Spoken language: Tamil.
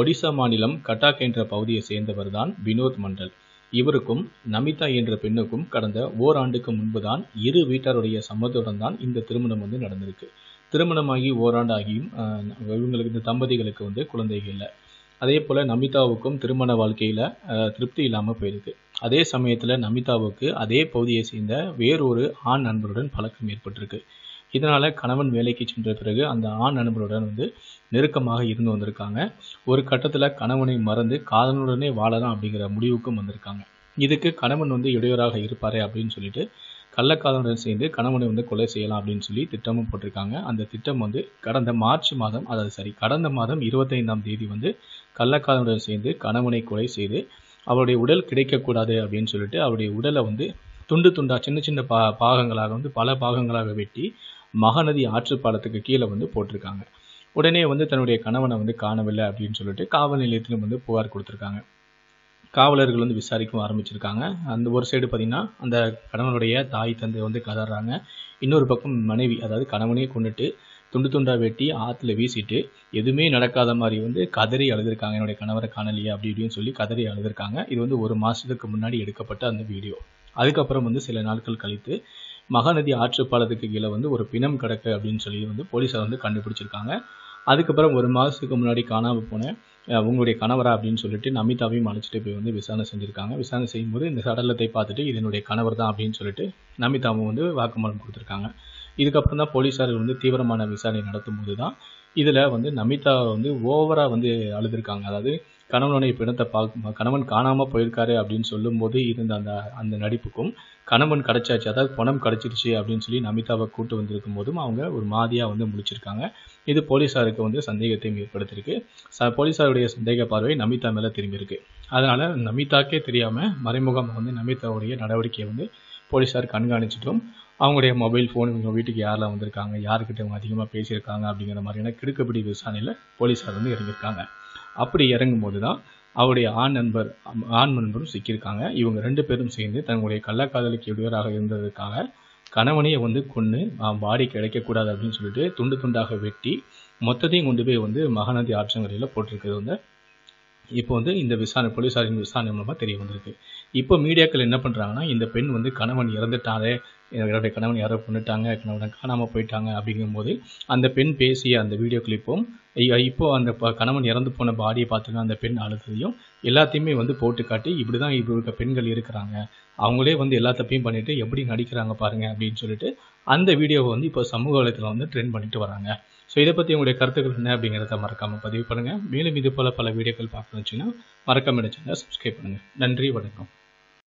ஒடிசா மாநிலம் கட்டாக் என்ற பகுதியை சேர்ந்தவர் தான் வினோத் மண்டல். இவருக்கும் நமிதா என்ற பெண்ணுக்கும் கடந்த ஓராண்டுக்கு முன்பு தான் இரு வீட்டாருடைய சம்மதத்துடன் தான் இந்த திருமணம் வந்து நடந்திருக்கு. திருமணமாகி ஓராண்டு ஆகியும் இவங்களுக்கு இந்த தம்பதிகளுக்கு வந்து குழந்தைகள் இல்லை. அதே போல் நமிதாவுக்கும் திருமண வாழ்க்கையில் திருப்தி இல்லாமல் போயிருக்கு. அதே சமயத்தில் நமிதாவுக்கு அதே பகுதியை சேர்ந்த வேறொரு ஆண் நண்பருடன் பழக்கம் ஏற்பட்டிருக்கு. இதனால் கணவன் வேலைக்கு சென்ற பிறகு அந்த ஆண் நண்பருடன் வந்து நெருக்கமாக இருந்து வந்திருக்காங்க. ஒரு கட்டத்தில் கணவனை மறந்து காதலனுடனே வாழலாம் அப்படிங்கிற முடிவுக்கும் வந்திருக்காங்க. இதுக்கு கணவன் வந்து இடையூறாக இருப்பாரே அப்படின்னு சொல்லிட்டு கள்ளக்காதலுடன் சேர்ந்து கணவனை வந்து கொலை செய்யலாம் அப்படின்னு சொல்லி திட்டமும் போட்டிருக்காங்க. அந்த திட்டம் வந்து கடந்த மார்ச் மாதம் அதாவது சரி கடந்த மாதம் இருபத்தைந்தாம் தேதி வந்து கள்ளக்காதலுடன் சேர்ந்து கணவனை கொலை செய்து அவருடைய உடல் கிடைக்கக்கூடாது அப்படின்னு சொல்லிட்டு அவருடைய உடலை வந்து துண்டு துண்டாக சின்ன சின்ன பா பாகங்களாக வந்து பல பாகங்களாக வெட்டி மகாநதி ஆற்றுப்பாலத்துக்கு கீழே வந்து போட்டிருக்காங்க. உடனே வந்து தன்னுடைய கணவனை வந்து காணவில்லை அப்படின்னு சொல்லிட்டு காவல் நிலையத்திலும் வந்து புகார் கொடுத்துருக்காங்க. காவலர்கள் வந்து விசாரிக்கவும் ஆரம்பிச்சிருக்காங்க. அந்த ஒரு சைடு பார்த்தீங்கன்னா அந்த கணவனுடைய தாய் தந்தை வந்து கதறாங்க. இன்னொரு பக்கம் மனைவி அதாவது கணவனையே கொண்டுட்டு துண்டு துண்டாக வெட்டி ஆற்றுல வீசிட்டு எதுவுமே நடக்காத மாதிரி வந்து கதறி அழுதுருக்காங்க. என்னுடைய கணவரை காணலையே அப்படி இப்படின்னு சொல்லி கதறி அழுதுருக்காங்க. இது வந்து ஒரு மாதத்துக்கு முன்னாடி எடுக்கப்பட்ட அந்த வீடியோ. அதுக்கப்புறம் வந்து சில நாட்கள் கழித்து மகாநதி ஆற்றுப்பாலத்துக்கு கீழே வந்து ஒரு பிணம் கிடக்கு அப்படின்னு சொல்லி வந்து போலீஸார் வந்து கண்டுபிடிச்சிருக்காங்க. அதுக்கப்புறம் ஒரு மாதத்துக்கு முன்னாடி காணாமல் போன உங்களுடைய கணவரா அப்படின்னு சொல்லிட்டு நமிதாவையும் அழைச்சிட்டு போய் வந்து விசாரணை செஞ்சுருக்காங்க. விசாரணை செய்யும்போது இந்த சடலத்தை பார்த்துட்டு இதனுடைய கணவர் தான் அப்படின்னு சொல்லிட்டு நமிதாவும் வந்து வாக்குமூலம் கொடுத்துருக்காங்க. இதுக்கப்புறம் தான் போலீஸார் வந்து தீவிரமான விசாரணை நடத்தும் போது தான் இதில் வந்து நமிதா வந்து ஓவராக வந்து அழுதுருக்காங்க. அதாவது கணவனுடைய பிணத்தை பார்க்கும் கணவன் காணாமல் போயிருக்காரு அப்படின்னு சொல்லும்போது இருந்த அந்த அந்த நடிப்புக்கும் கணவன் கிடச்சாச்சு. அதாவது பணம் கிடச்சிருச்சு அப்படின்னு சொல்லி நமிதாவை கூட்டு வந்திருக்கும் போதும் அவங்க ஒரு மாதிரியாக வந்து முடிச்சிருக்காங்க இது போலீஸாருக்கு வந்து சந்தேகத்தையும் ஏற்படுத்தியிருக்கு. ச போலீஸாருடைய சந்தேக பார்வை நமிதா மேலே திரும்பியிருக்கு. அதனால் நமிதாக்கே தெரியாமல் மறைமுகமாக வந்து நமிதாவுடைய நடவடிக்கையை வந்து போலீஸார் கண்காணிச்சிட்டும் அவங்களுடைய மொபைல் ஃபோன் இவங்க வீட்டுக்கு யாரெல்லாம் வந்திருக்காங்க யாருக்கிட்ட இவங்க அதிகமாக பேசியிருக்காங்க அப்படிங்கிற மாதிரியான கிடுக்குப்பிடி விசாரணையில் போலீஸார் வந்து இறங்கியிருக்காங்க. அப்படி இறங்கும் போது தான் அவருடைய ஆண் நண்பர் ஆண் நண்பரும் சிக்கியிருக்காங்க. இவங்க ரெண்டு பேரும் சேர்ந்து தங்களுடைய கள்ளக்காதலுக்கு இடையூறாக இருந்ததுக்காக கணவனையை வந்து கொன்று பாடி கிடைக்கக்கூடாது அப்படின்னு சொல்லிட்டு துண்டு துண்டாக வெட்டி மொத்தத்தையும் கொண்டு போய் வந்து மகாநதி ஆற்றங்கரையில் போட்டிருக்கிறது வந்து இப்போ வந்து இந்த விசாரணை போலீஸாரின் விசாரணை மூலமாக தெரிய வந்திருக்கு. இப்போ மீடியாக்கள் என்ன பண்ணுறாங்கன்னா இந்த பெண் வந்து கணவன் இறந்துட்டாரே என்னுடைய கணவன் யாரோ கொண்டுட்டாங்க கணவன் காணாமல் போயிட்டாங்க அப்படிங்கும்போது அந்த பெண் பேசிய அந்த வீடியோ கிளிப்பும் இப்போ அந்த கணவன் இறந்து போன பாடியை பார்த்துட்டு அந்த பெண் அழுத்ததையும் எல்லாத்தையுமே வந்து போட்டு காட்டி இப்படி தான் இப்போ இருக்க பெண்கள் இருக்கிறாங்க. அவங்களே வந்து எல்லா தப்பையும் எப்படி நடிக்கிறாங்க பாருங்கள் அப்படின்னு சொல்லிட்டு அந்த வீடியோவை வந்து இப்போ சமூக வலைத்தளம் வந்து ட்ரெண்ட் பண்ணிட்டு வராங்க. ஸோ இதை பற்றி உங்களுடைய கருத்துக்கள் என்ன அப்படிங்கிறத மறக்காமல் பதிவு பண்ணுங்கள் மேலும் இது போல் பல வீடியோக்கள் பார்க்கணுச்சுன்னா மறக்காமல் சேனலை சப்ஸ்கிரைப் பண்ணுங்கள் நன்றி வணக்கம்.